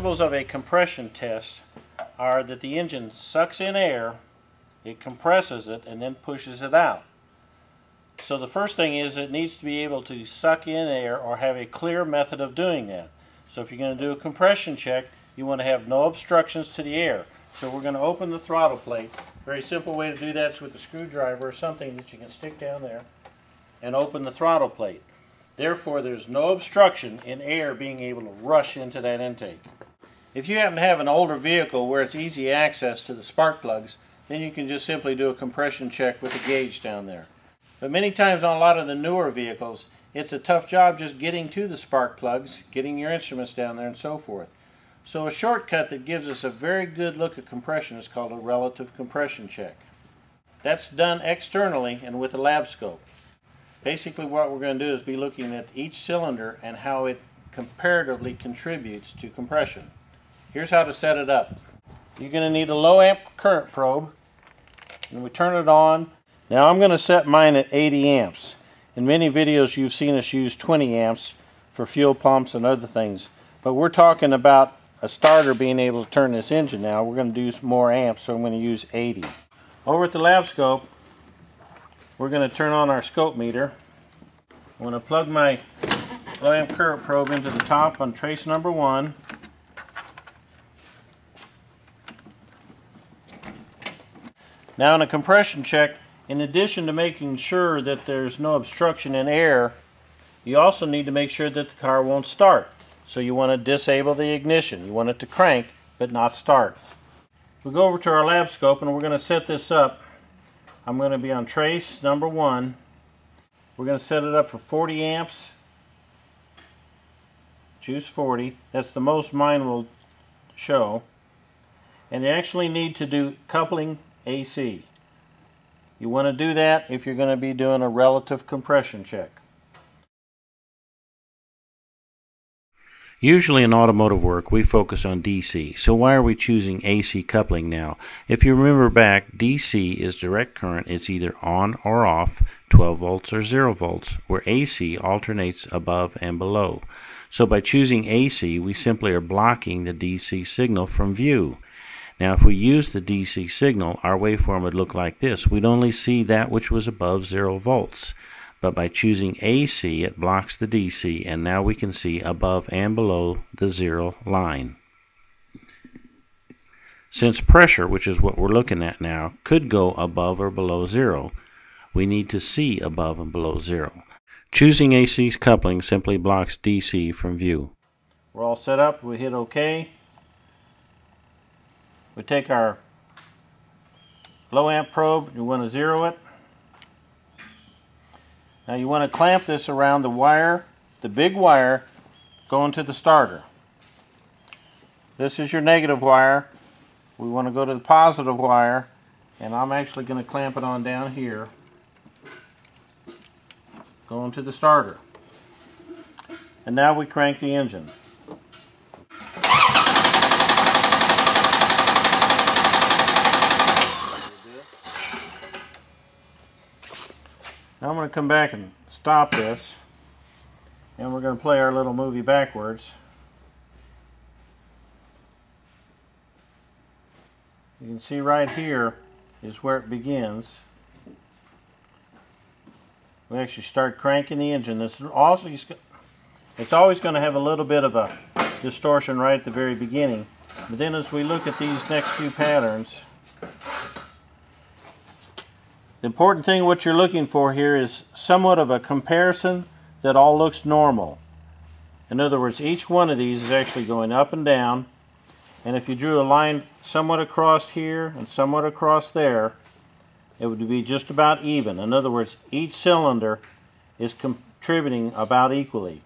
principles of a compression test are that the engine sucks in air, it compresses it, and then pushes it out. So the first thing is it needs to be able to suck in air or have a clear method of doing that. So if you're going to do a compression check, you want to have no obstructions to the air. So we're going to open the throttle plate. Very simple way to do that is with a screwdriver or something that you can stick down there and open the throttle plate. Therefore, there's no obstruction in air being able to rush into that intake. If you happen to have an older vehicle where it's easy access to the spark plugs, then you can just simply do a compression check with a gauge down there. But many times on a lot of the newer vehicles, it's a tough job just getting to the spark plugs, getting your instruments down there and so forth. So a shortcut that gives us a very good look at compression is called a relative compression check. That's done externally and with a lab scope. Basically what we're going to do is be looking at each cylinder and how it comparatively contributes to compression. Here's how to set it up. You're going to need a low amp current probe and we turn it on. Now I'm going to set mine at 80 amps. In many videos you've seen us use 20 amps for fuel pumps and other things. But we're talking about a starter being able to turn this engine now. We're going to do more amps so I'm going to use 80. Over at the lab scope we're going to turn on our scope meter. I'm going to plug my low amp current probe into the top on trace number one. Now in a compression check, in addition to making sure that there's no obstruction in air, you also need to make sure that the car won't start. So you want to disable the ignition. You want it to crank, but not start. We'll go over to our lab scope and we're going to set this up I'm going to be on trace number one. We're going to set it up for 40 amps. Choose 40. That's the most mine will show. And you actually need to do coupling AC. You want to do that if you're going to be doing a relative compression check. Usually in automotive work, we focus on DC, so why are we choosing AC coupling now? If you remember back, DC is direct current, it's either on or off, 12 volts or 0 volts, where AC alternates above and below. So by choosing AC, we simply are blocking the DC signal from view. Now if we use the DC signal, our waveform would look like this. We'd only see that which was above 0 volts but by choosing AC it blocks the DC and now we can see above and below the zero line. Since pressure, which is what we're looking at now, could go above or below zero, we need to see above and below zero. Choosing AC coupling simply blocks DC from view. We're all set up, we hit OK. We take our low amp probe, you want to zero it. Now you want to clamp this around the wire, the big wire going to the starter. This is your negative wire. We want to go to the positive wire and I'm actually going to clamp it on down here going to the starter. And now we crank the engine. Now I'm going to come back and stop this and we're going to play our little movie backwards. You can see right here is where it begins. We actually start cranking the engine. This also it's always going to have a little bit of a distortion right at the very beginning. But then as we look at these next few patterns, the important thing what you're looking for here is somewhat of a comparison that all looks normal. In other words, each one of these is actually going up and down. And if you drew a line somewhat across here and somewhat across there, it would be just about even. In other words, each cylinder is contributing about equally.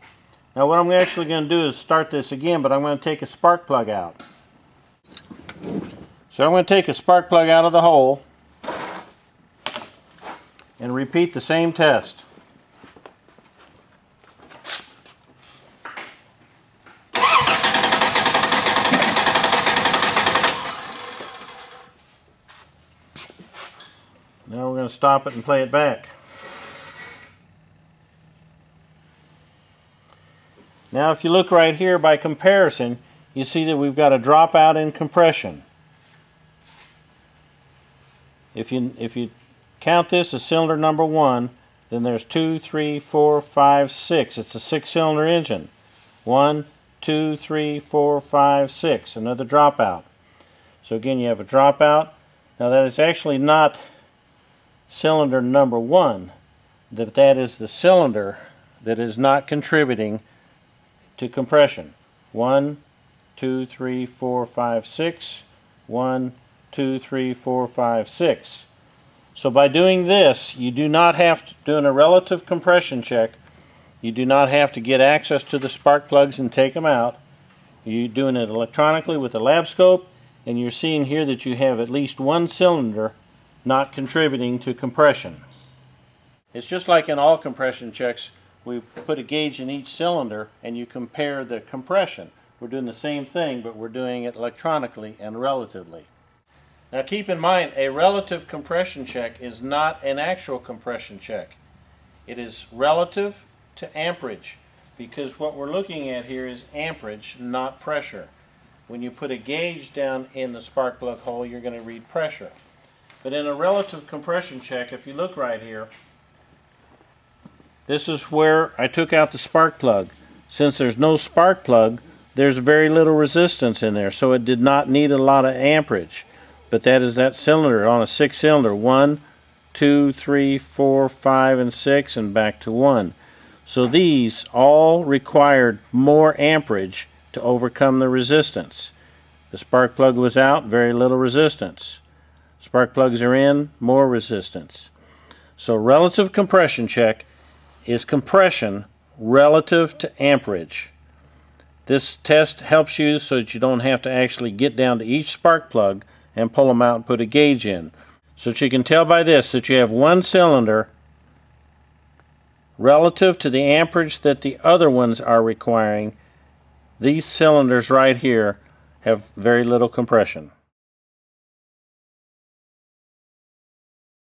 Now what I'm actually going to do is start this again, but I'm going to take a spark plug out. So I'm going to take a spark plug out of the hole and repeat the same test. Now we're going to stop it and play it back. Now if you look right here by comparison, you see that we've got a dropout in compression. If you if you count this as cylinder number one, then there's two, three, four, five, six. It's a six-cylinder engine. One, two, three, four, five, six. Another dropout. So again, you have a dropout. Now that is actually not cylinder number one. That that is the cylinder that is not contributing to compression. One, two, three, four, five, six. One, two, three, four, five, six. So by doing this, you do not have to, doing a relative compression check, you do not have to get access to the spark plugs and take them out. You're doing it electronically with a lab scope, and you're seeing here that you have at least one cylinder not contributing to compression. It's just like in all compression checks, we put a gauge in each cylinder and you compare the compression. We're doing the same thing, but we're doing it electronically and relatively. Now keep in mind, a relative compression check is not an actual compression check. It is relative to amperage because what we're looking at here is amperage, not pressure. When you put a gauge down in the spark plug hole, you're going to read pressure. But in a relative compression check, if you look right here, this is where I took out the spark plug. Since there's no spark plug, there's very little resistance in there, so it did not need a lot of amperage. But that is that cylinder on a six cylinder. One, two, three, four, five, and six, and back to one. So these all required more amperage to overcome the resistance. The spark plug was out, very little resistance. Spark plugs are in, more resistance. So relative compression check is compression relative to amperage. This test helps you so that you don't have to actually get down to each spark plug and pull them out and put a gauge in. So that you can tell by this that you have one cylinder relative to the amperage that the other ones are requiring. These cylinders right here have very little compression.